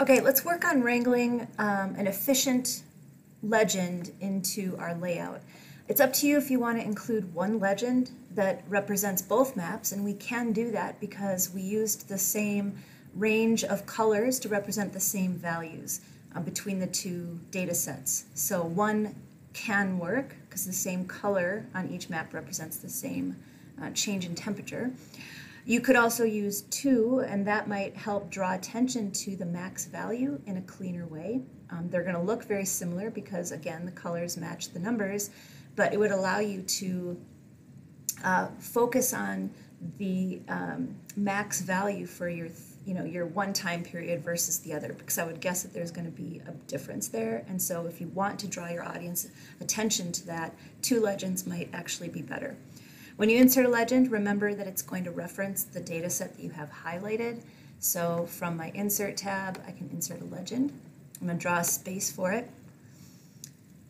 Okay, let's work on wrangling um, an efficient legend into our layout. It's up to you if you want to include one legend that represents both maps, and we can do that because we used the same range of colors to represent the same values uh, between the two data sets. So one can work because the same color on each map represents the same uh, change in temperature. You could also use two, and that might help draw attention to the max value in a cleaner way. Um, they're going to look very similar because, again, the colors match the numbers, but it would allow you to uh, focus on the um, max value for your you know your one time period versus the other because i would guess that there's going to be a difference there and so if you want to draw your audience attention to that two legends might actually be better when you insert a legend remember that it's going to reference the data set that you have highlighted so from my insert tab i can insert a legend i'm going to draw a space for it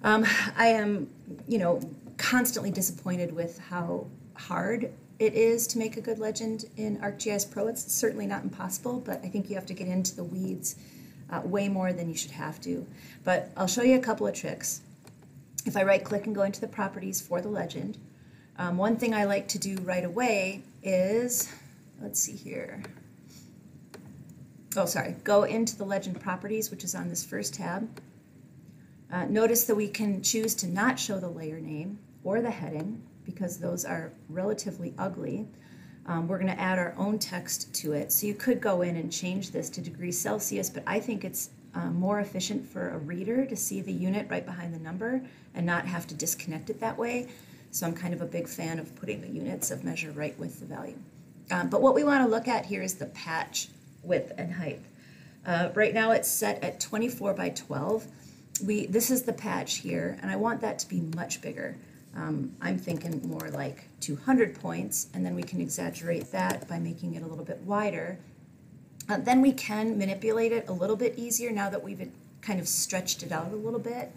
um, i am you know constantly disappointed with how hard it is to make a good legend in ArcGIS Pro. It's certainly not impossible, but I think you have to get into the weeds uh, way more than you should have to. But I'll show you a couple of tricks. If I right click and go into the properties for the legend, um, one thing I like to do right away is, let's see here. Oh, sorry, go into the legend properties, which is on this first tab. Uh, notice that we can choose to not show the layer name or the heading because those are relatively ugly. Um, we're going to add our own text to it. So you could go in and change this to degrees Celsius, but I think it's uh, more efficient for a reader to see the unit right behind the number and not have to disconnect it that way. So I'm kind of a big fan of putting the units of measure right with the value. Um, but what we want to look at here is the patch width and height. Uh, right now it's set at 24 by 12. We, this is the patch here, and I want that to be much bigger. Um, I'm thinking more like 200 points, and then we can exaggerate that by making it a little bit wider. Uh, then we can manipulate it a little bit easier now that we've kind of stretched it out a little bit.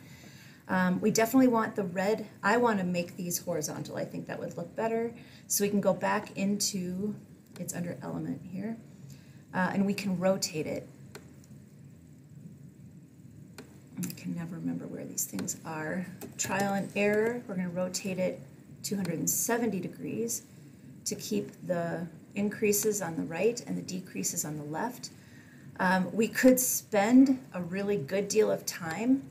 Um, we definitely want the red, I want to make these horizontal. I think that would look better. So we can go back into, it's under element here, uh, and we can rotate it I can never remember where these things are. Trial and error, we're going to rotate it 270 degrees to keep the increases on the right and the decreases on the left. Um, we could spend a really good deal of time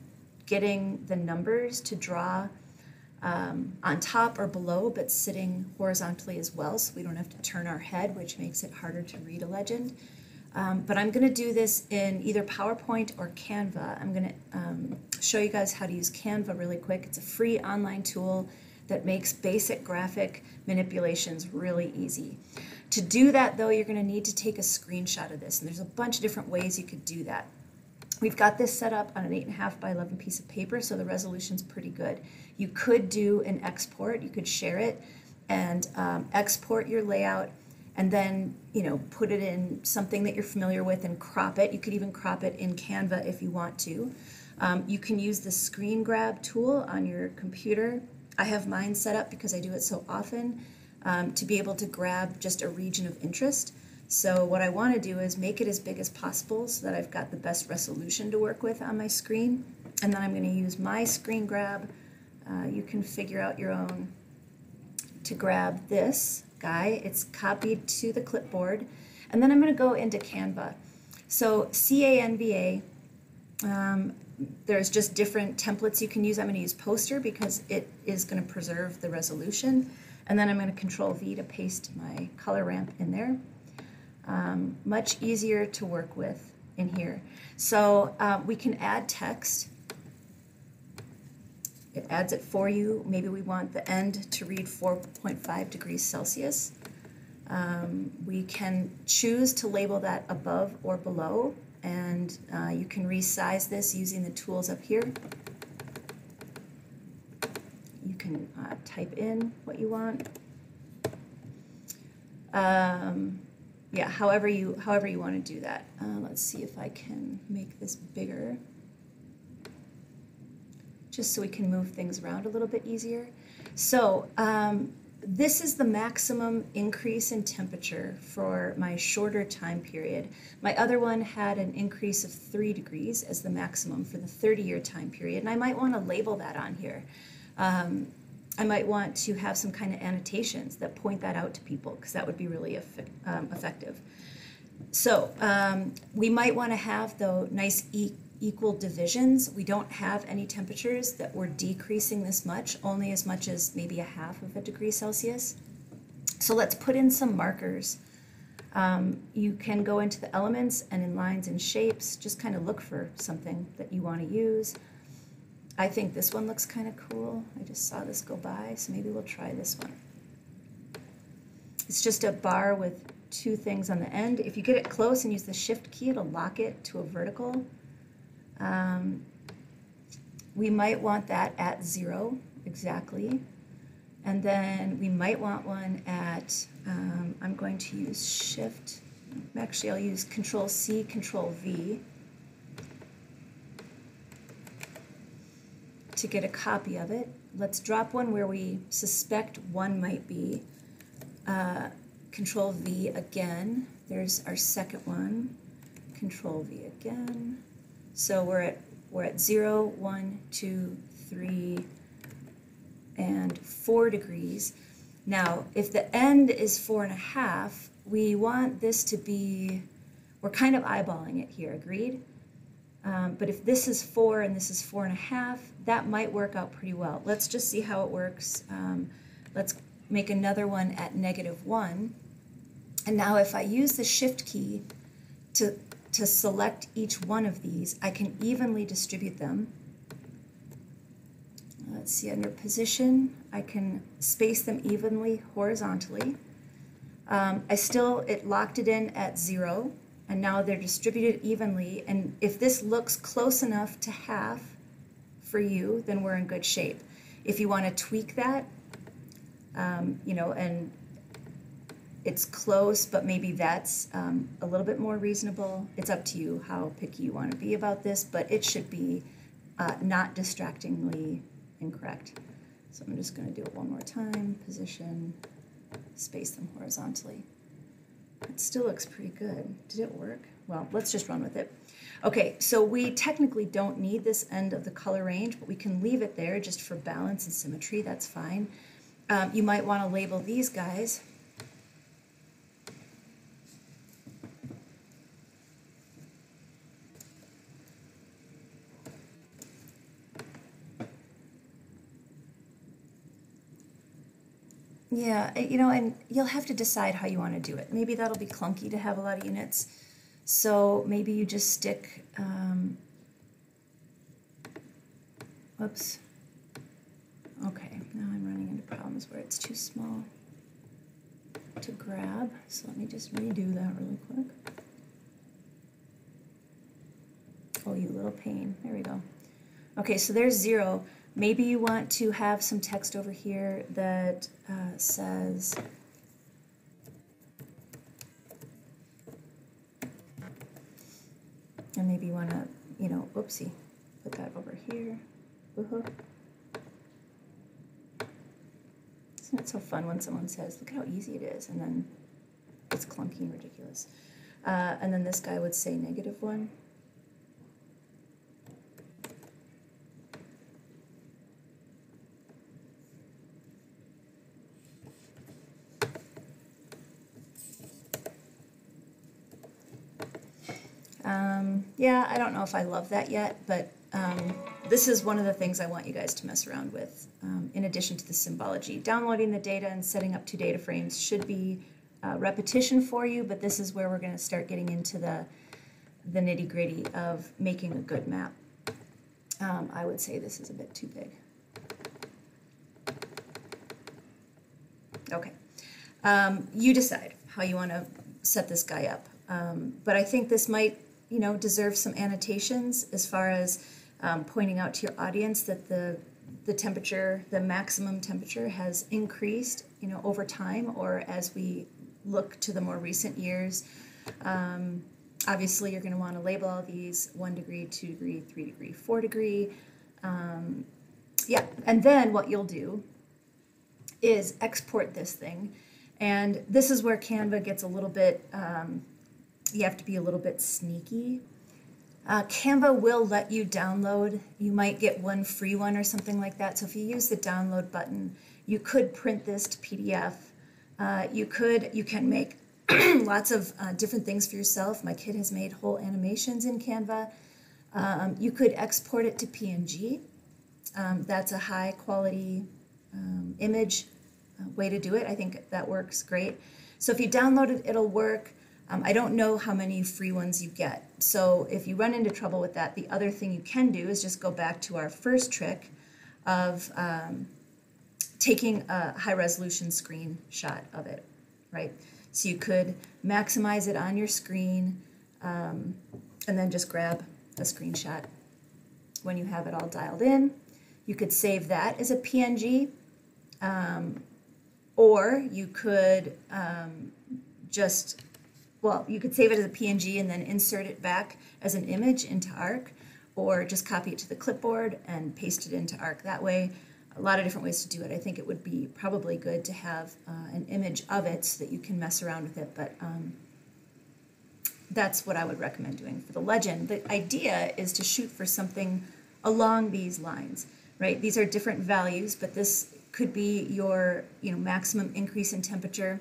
getting the numbers to draw um, on top or below, but sitting horizontally as well, so we don't have to turn our head, which makes it harder to read a legend. Um, but I'm going to do this in either PowerPoint or Canva. I'm going to um, show you guys how to use Canva really quick. It's a free online tool that makes basic graphic manipulations really easy. To do that though, you're going to need to take a screenshot of this, and there's a bunch of different ways you could do that. We've got this set up on an 8.5 by 11 piece of paper, so the resolution's pretty good. You could do an export, you could share it, and um, export your layout and then you know put it in something that you're familiar with and crop it. You could even crop it in Canva if you want to. Um, you can use the screen grab tool on your computer. I have mine set up because I do it so often um, to be able to grab just a region of interest. So what I want to do is make it as big as possible so that I've got the best resolution to work with on my screen. And then I'm going to use my screen grab. Uh, you can figure out your own to grab this guy. It's copied to the clipboard. And then I'm going to go into Canva. So C-A-N-V-A, um, there's just different templates you can use. I'm going to use poster because it is going to preserve the resolution. And then I'm going to control V to paste my color ramp in there. Um, much easier to work with in here. So uh, we can add text it adds it for you. Maybe we want the end to read 4.5 degrees Celsius. Um, we can choose to label that above or below, and uh, you can resize this using the tools up here. You can uh, type in what you want. Um, yeah, however you however you want to do that. Uh, let's see if I can make this bigger just so we can move things around a little bit easier. So um, this is the maximum increase in temperature for my shorter time period. My other one had an increase of three degrees as the maximum for the 30 year time period, and I might want to label that on here. Um, I might want to have some kind of annotations that point that out to people because that would be really eff- um, effective. So um, we might want to have though nice e- equal divisions. We don't have any temperatures that were decreasing this much, only as much as maybe a half of a degree Celsius. So let's put in some markers. Um, you can go into the elements and in lines and shapes, just kind of look for something that you want to use. I think this one looks kind of cool. I just saw this go by, so maybe we'll try this one. It's just a bar with two things on the end. If you get it close and use the shift key, it'll lock it to a vertical. Um, we might want that at zero exactly. And then we might want one at, um, I'm going to use shift, actually I'll use control C, control V to get a copy of it. Let's drop one where we suspect one might be. Uh, control V again. There's our second one. Control V again. So we're at we're at zero, one, two, three, and four degrees. Now, if the end is four and a half, we want this to be, we're kind of eyeballing it here, agreed? Um, but if this is four and this is four and a half, that might work out pretty well. Let's just see how it works. Um, let's make another one at negative one. And now if I use the shift key to to select each one of these, I can evenly distribute them. Let's see, under position, I can space them evenly horizontally. Um, I still, it locked it in at zero, and now they're distributed evenly. And if this looks close enough to half for you, then we're in good shape. If you want to tweak that, um, you know, and it's close, but maybe that's um, a little bit more reasonable. It's up to you how picky you want to be about this, but it should be uh, not distractingly incorrect. So I'm just going to do it one more time. Position, space them horizontally. It still looks pretty good. Did it work? Well, let's just run with it. Okay, so we technically don't need this end of the color range, but we can leave it there just for balance and symmetry. That's fine. Um, you might want to label these guys Yeah, you know, and you'll have to decide how you want to do it. Maybe that'll be clunky to have a lot of units. So maybe you just stick, um, whoops. Okay, now I'm running into problems where it's too small to grab. So let me just redo that really quick. Oh, you little pain. There we go. Okay, so there's zero. Maybe you want to have some text over here that uh, says, and maybe you want to, you know, oopsie, put that over here. Woohoo. Isn't it so fun when someone says, look how easy it is, and then it's clunky and ridiculous. Uh, and then this guy would say negative one. Um, yeah, I don't know if I love that yet, but um, this is one of the things I want you guys to mess around with. Um, in addition to the symbology, downloading the data and setting up two data frames should be uh, repetition for you, but this is where we're going to start getting into the the nitty gritty of making a good map. Um, I would say this is a bit too big. Okay, um, you decide how you want to set this guy up. Um, but I think this might you know, deserve some annotations as far as um, pointing out to your audience that the the temperature, the maximum temperature, has increased, you know, over time, or as we look to the more recent years. Um, obviously, you're going to want to label all these one degree, two degree, three degree, four degree. Um, yeah, and then what you'll do is export this thing. And this is where Canva gets a little bit, um, you have to be a little bit sneaky. Uh, Canva will let you download. You might get one free one or something like that. So if you use the download button, you could print this to PDF. Uh, you could, you can make lots of uh, different things for yourself. My kid has made whole animations in Canva. Um, you could export it to PNG. Um, that's a high quality um, image uh, way to do it. I think that works great. So if you download it, it'll work. Um, I don't know how many free ones you get. So if you run into trouble with that, the other thing you can do is just go back to our first trick of um, taking a high resolution screenshot of it, right? So you could maximize it on your screen um, and then just grab a screenshot when you have it all dialed in. You could save that as a PNG, um, or you could um, just, well, you could save it as a PNG and then insert it back as an image into ARC, or just copy it to the clipboard and paste it into ARC. That way, a lot of different ways to do it. I think it would be probably good to have uh, an image of it so that you can mess around with it, but um, that's what I would recommend doing for the legend. The idea is to shoot for something along these lines, right? These are different values, but this could be your you know maximum increase in temperature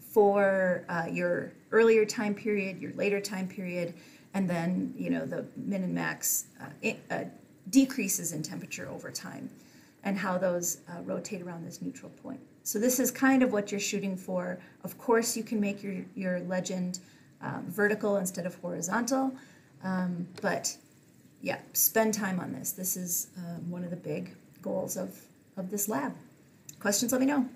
for uh, your earlier time period, your later time period, and then you know the min and max uh, uh, decreases in temperature over time, and how those uh, rotate around this neutral point. So this is kind of what you're shooting for. Of course, you can make your your legend um, vertical instead of horizontal. Um, but yeah, spend time on this. This is um, one of the big goals of, of this lab. Questions, let me know.